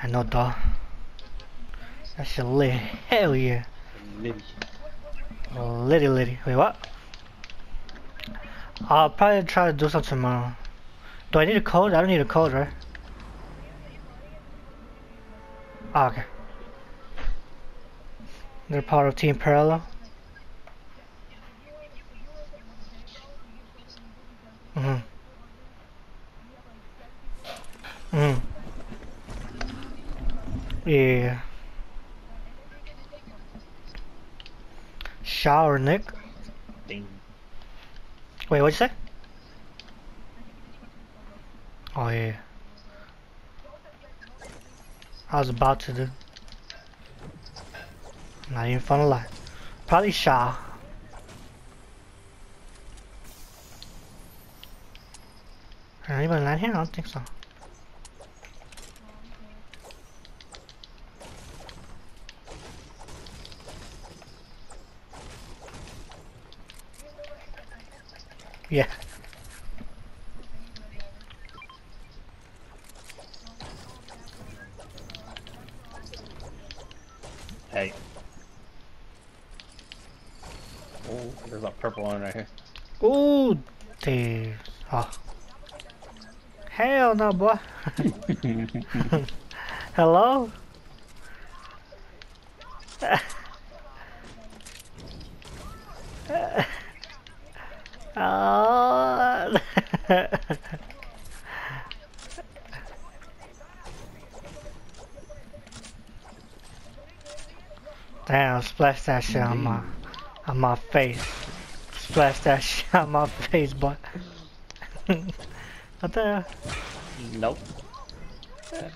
I know. That shit lit. Hell yeah. Liddy. Litty litty. Wait, what? I'll probably try to do something tomorrow. Do I need a code? I don't need a code, right? Oh, okay. They're part of Team Parallel. Mhm. Yeah. Shower, Nick. Ding. Wait, what'd you say? Oh yeah. I was about to do. Not even fun to lie. Probably shower. Anybody land here? I don't think so. Yeah. Hey. Oh, there's a purple one right here. Ooh, dude. Oh. Hell no, boy. Hello? oh. Damn, splash that shit on my on my face. Splash that shit on my face, boy. what the Nope.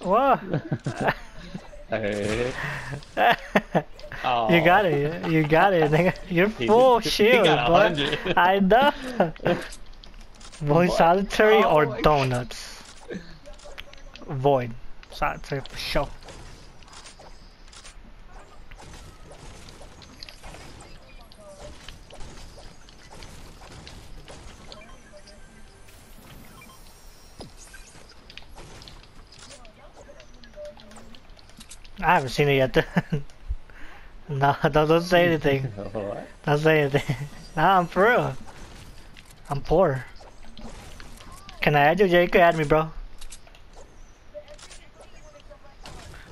what? Hey. You got it. You got it, nigga. You're full he shield, got a I know. Void What? solitary Oh or my God. donuts? Void. Solitary for sure. I haven't seen it yet. no, don't, don't say anything. What? Don't say anything. Nah, I'm for real. I'm poor. Can I add you? Yeah, you can add me, bro.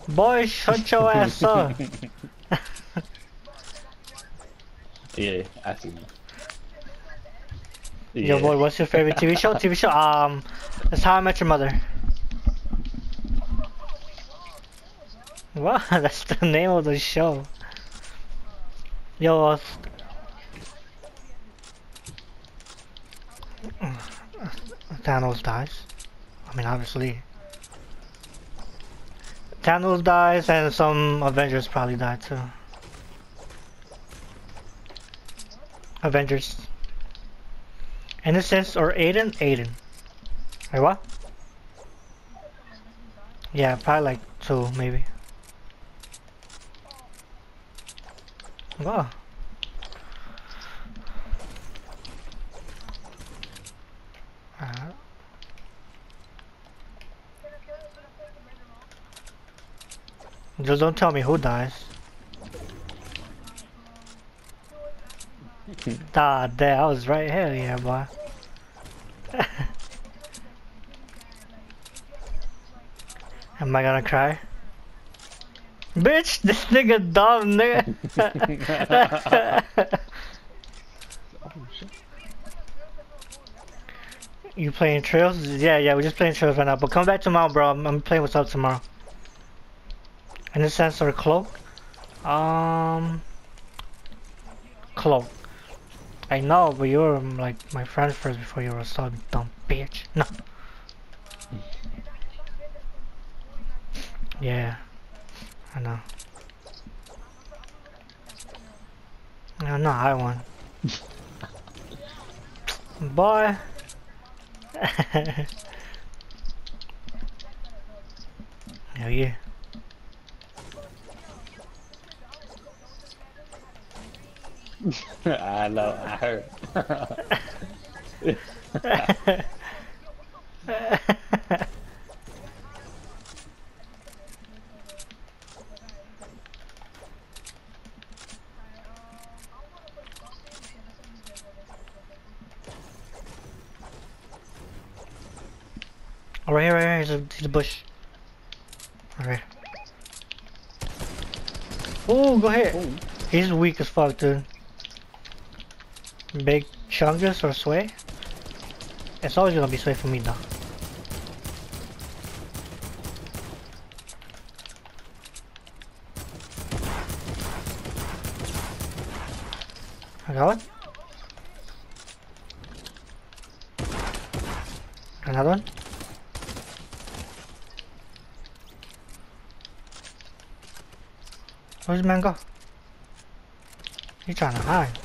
Boy, shut your ass up. Yeah, I see. you. Yo, boy, what's your favorite TV show? TV show? Um, it's How I Met Your Mother. What? That's the name of the show. Yo, Thanos dies. I mean, obviously. Thanos dies, and some Avengers probably die too. Avengers. Innocence or Aiden? Aiden. Wait, what? Yeah, probably like two, maybe. Wow. Uh, just don't tell me who dies. Ah, there, I was right here, yeah, boy. Am I gonna cry? Bitch, this nigga dumb, nigga. oh you playing Trails? Yeah, yeah, we're just playing Trails right now. But come back tomorrow, bro. I'm, I'm playing what's up tomorrow. Innocence, or cloak? Um, cloak. I know, but you were um, like my friend first before you were so dumb bitch. No. Yeah, know. No, no, I won. Boy. Hell yeah. I know, I heard. Oh, right here, right here. He's a, he's a bush. Okay. Oh, go ahead. Oh, He's weak as fuck, dude. Big Chungus or Sway? It's always gonna be Sway for me, though. I got one. Another one. Where's the man go? He's trying to hide.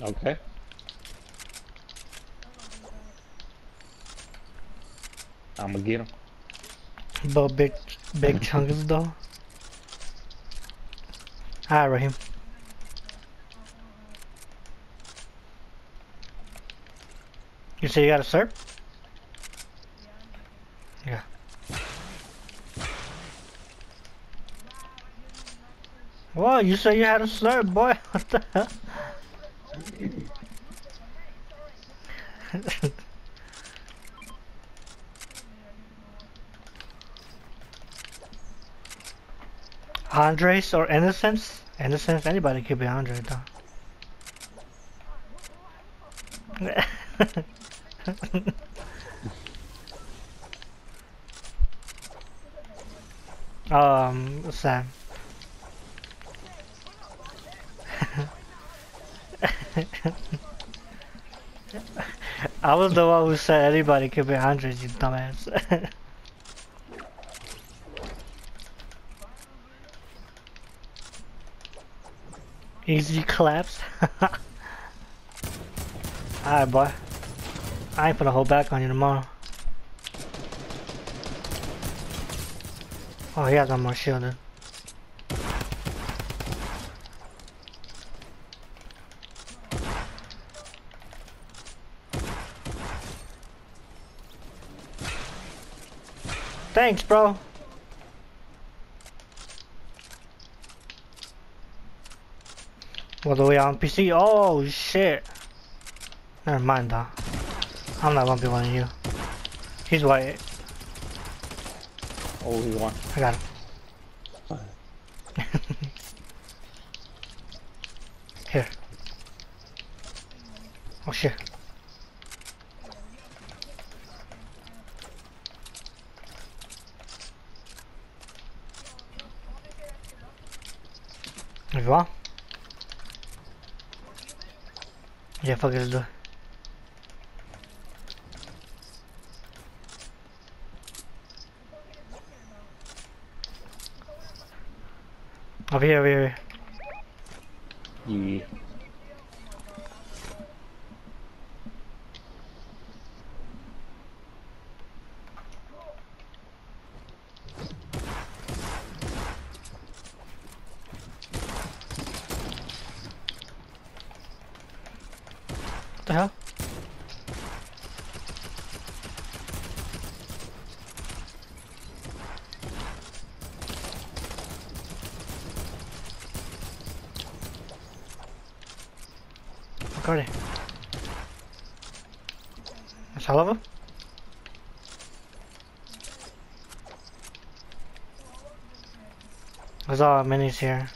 okay. I'm gonna get him. But big, big chunks though. Alright, Raheem. You say you got a serp? Yeah. Whoa, you said you had a slurp, boy. What the hell? Andres or Innocence? Innocence, anybody could be Andre though. um, Sam. I was the one who said anybody could be Andres, you dumbass. Easy collapse. Alright, boy. I ain't gonna hold back on you tomorrow. Oh, he has one more shield, dude. Thanks, bro. All the way on PC. Oh shit. Never mind though. I'm not gonna be one of you. He's white. Oh, he won. I got him. Here. Oh shit. You want? Yeah, fuck it, let's do it. Over here, over here. Yeah. What the hell? Got it. That's all of them? There's all minis here.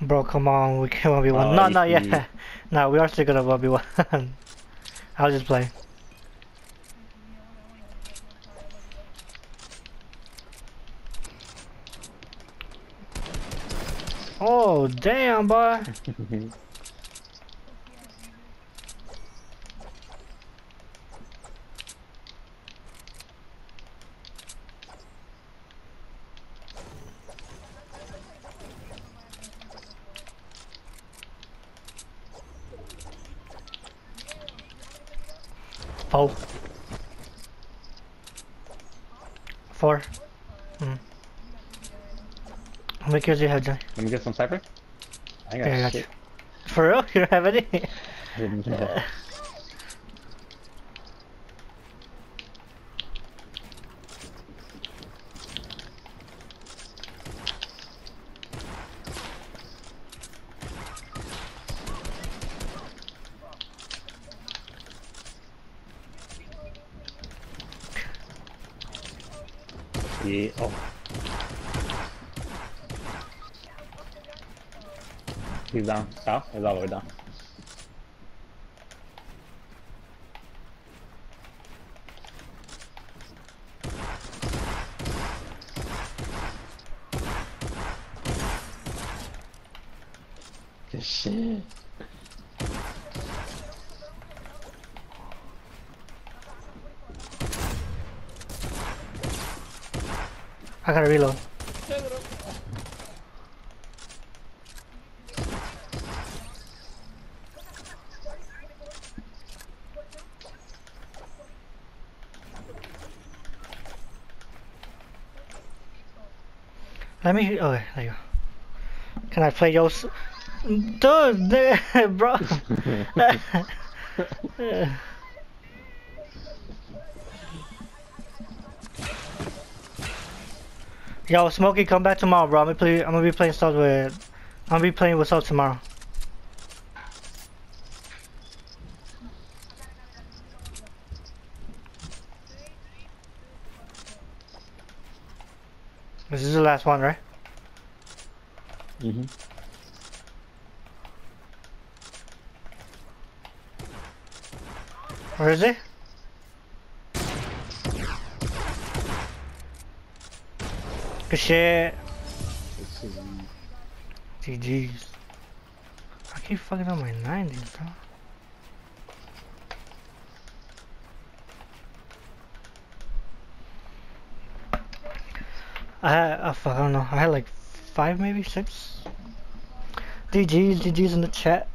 Bro, come on, we can't 1v1. Oh, no, not yet. No, we are still gonna 1v1. I'll just play. Oh, damn, boy. Four. Four. How you have, Let me get some sniper. I think yeah, I got shit. you. For real? You don't have any? yeah. Oh. He's down. South? He's all the way down. Shit. I gotta reload. Let me. Okay, there you go. Can I play your. s- Dude, bro. Yo, Smokey, come back tomorrow, bro. I'm gonna play. I'm gonna be playing stuff with. I'm gonna be playing with stuff tomorrow. This is the last one, right? Mm-hmm. Where is he? Good shit. GG's. I keep fucking up my 90s, bro. I I I don't know. I had like five, maybe six. DGs, DGs in the chat.